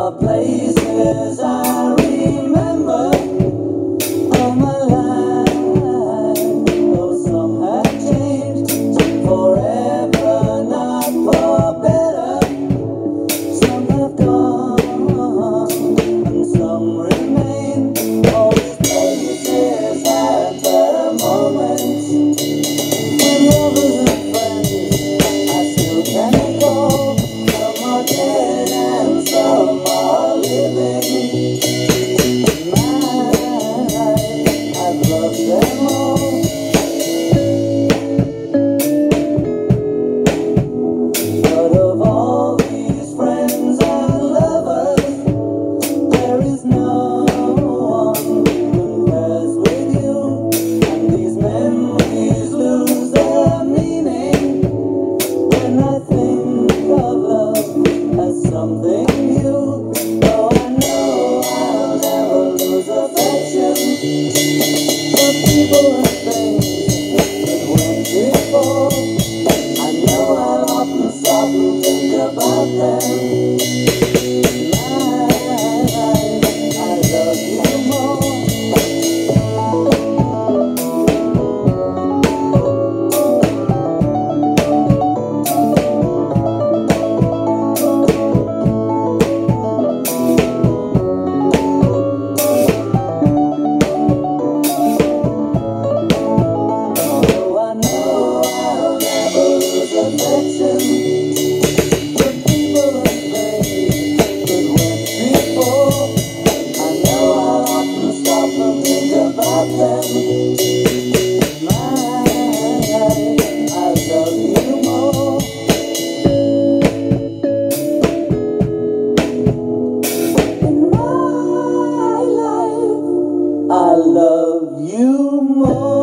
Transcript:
the places I remember my life. Some have changed forever, not for better. Some have gone and some remain. All these places had better moment. Yeah. About love you more.